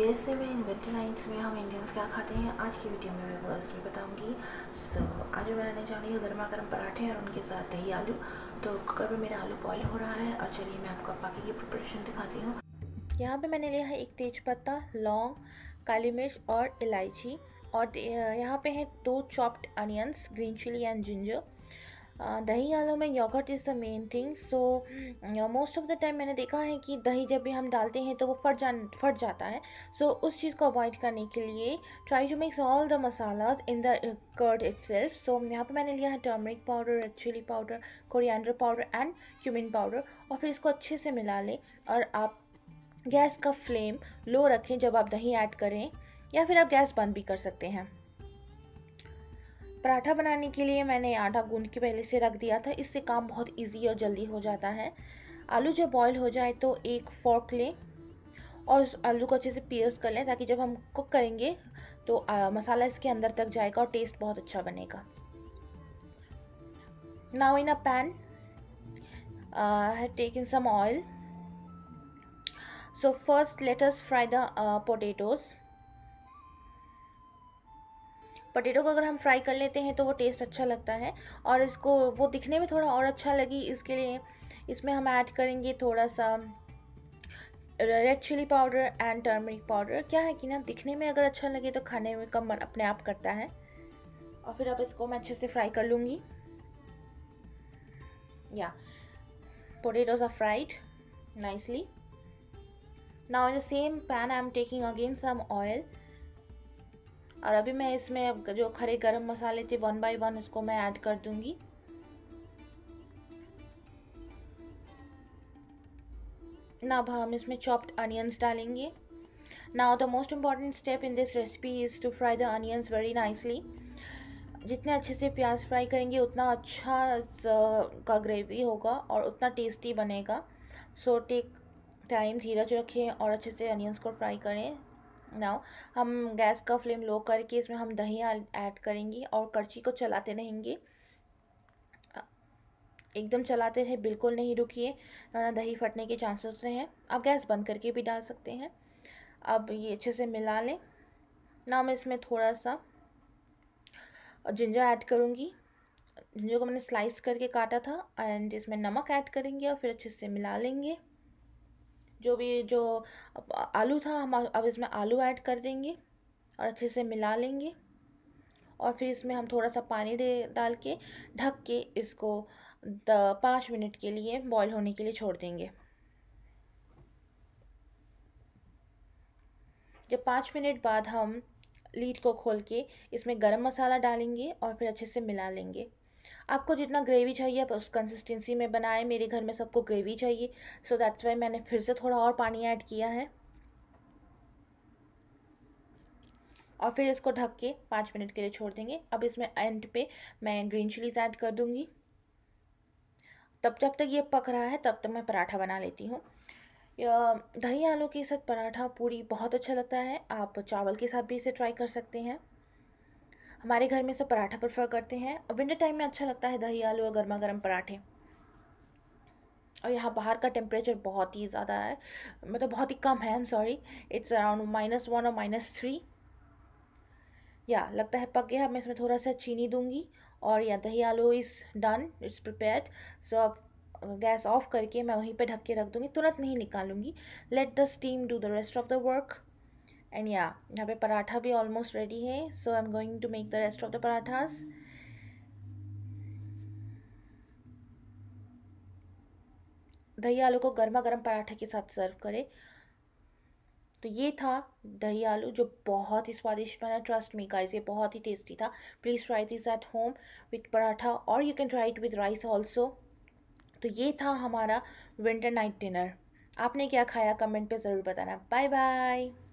USA में in winter में हम इंडियंस क्या खाते हैं आज की वीडियो में मैं वो रेसिपी बताऊँगी। सो so, आज मैं बनाने जा रही हूँ गर्मा गर्म पराठे और उनके साथ दही आलू। तो कुकर में मेरा आलू बॉयल हो रहा है। और चलिए मैं आपको बाकी की प्रिपरेशन दिखाती हूँ। यहाँ पे मैंने लिया है एक तेज पत्ता लौंग काली मिर्च और इलायची। और यहाँ पे है दो chopped onions green chili and ginger दही आलू में yogurt is the main thing so most of the time मैंने देखा है कि दही जब भी हम डालते हैं तो वो फट जा फट जाता है। सो so, उस चीज़ को अवॉइड करने के लिए try to mix all the masalas in the curd itself so यहाँ पर मैंने लिया है turmeric powder red chili powder coriander powder and cumin powder और फिर इसको अच्छे से मिला लें और आप गैस का फ्लेम लो रखें जब आप दही ऐड करें या फिर आप गैस बंद भी कर सकते हैं। पराठा बनाने के लिए मैंने आटा गूंद के पहले से रख दिया था। इससे काम बहुत इजी और जल्दी हो जाता है। आलू जब बॉईल हो जाए तो एक फोर्क लें और उस आलू को अच्छे से पीस कर लें ताकि जब हम कुक करेंगे तो आ, मसाला इसके अंदर तक जाएगा और टेस्ट बहुत अच्छा बनेगा। Now in a pan take in some oil so first let us fry the potatoes potato को अगर हम फ्राई कर लेते हैं तो वो टेस्ट अच्छा लगता है और इसको, वो दिखने में थोड़ा और अच्छा लगी इसके लिए। इसमें हम ऐड करेंगे थोड़ा सा red chili powder and turmeric powder क्या है कि ना, दिखने में अगर अच्छा लगे तो खाने में कम मन अपने आप करता है। और फिर अब इसको मैं अच्छे से फ्राई कर लूँगी। या are fried nicely now in the same pan, i am taking again some oil और अभी मैं इसमें अब जो खड़े गरम मसाले थे वन बाय वन उसको मैं ऐड कर दूँगी। ना अब हम इसमें चॉप्ड अनियंस डालेंगे। Now the most important step in this recipe is to fry the onions very nicely जितने अच्छे से प्याज फ्राई करेंगे, उतना अच्छा का ग्रेवी होगा और उतना टेस्टी बनेगा। सो टेक टाइम धीरज रखें और अच्छे से अनियंस को फ्राई करें। नाउ हम गैस का फ्लेम लो करके इसमें हम दही ऐड करेंगे और करछी को चलाते रहेंगे। एकदम चलाते रहे, बिल्कुल नहीं रुकिए, वरना दही फटने के चांसेस होते हैं। आप गैस बंद करके भी डाल सकते हैं। अब ये अच्छे से मिला लें। ना मैं इसमें थोड़ा सा जिंजर ऐड करूँगी। जिंजर को मैंने स्लाइस करके काटा था एंड इसमें नमक ऐड करेंगे और फिर अच्छे से मिला लेंगे। जो भी जो आलू था, हम अब इसमें आलू ऐड कर देंगे और अच्छे से मिला लेंगे। और फिर इसमें हम थोड़ा सा पानी दे, डाल के, ढक के इसको पाँच मिनट के लिए बॉईल होने के लिए छोड़ देंगे। जब पाँच मिनट बाद हम लीड को खोल के इसमें गरम मसाला डालेंगे और फिर अच्छे से मिला लेंगे। आपको जितना ग्रेवी चाहिए, आप उस कंसिस्टेंसी में बनाएँ। मेरे घर में सबको ग्रेवी चाहिए। सो दैट्स वाई मैंने फिर से थोड़ा और पानी ऐड किया है। और फिर इसको ढक के पाँच मिनट के लिए छोड़ देंगे। अब इसमें एंड पे मैं ग्रीन चिलीज ऐड कर दूँगी। तब, जब तक ये पक रहा है, तब तक मैं पराठा बना लेती हूँ। दही आलू के साथ पराठा पूरी बहुत अच्छा लगता है। आप चावल के साथ भी इसे ट्राई कर सकते हैं। हमारे घर में सब पराठा प्रेफर करते हैं। और विंटर टाइम में अच्छा लगता है दही, आलू और गर्मा गर्म पराठे। और यहाँ बाहर का टेम्परेचर बहुत ही ज़्यादा है। मतलब बहुत ही कम है I am sorry it's around minus one और माइनस थ्री या लगता है पक गया। मैं इसमें थोड़ा सा चीनी दूँगी और या दही, आलू is done it's prepared so अब गैस ऑफ़ करके मैं वहीं पे ढक के रख दूँगी। तुरंत नहीं निकालूँगी। Let the steam do the rest of the work and या यहाँ पे पराठा भी ऑलमोस्ट रेडी है so I am going to make the rest of the parathas दही आलू को गर्मा गर्म पराठे के साथ सर्व करें। तो ये था दही आलू जो बहुत ही स्वादिष्ट बना ट्रस्ट मी गाइस ये बहुत ही टेस्टी था। Please try this at home with paratha और you can try it with rice also तो ये था हमारा विंटर नाइट डिनर आपने क्या खाया? कमेंट पे ज़रूर बताना। Bye bye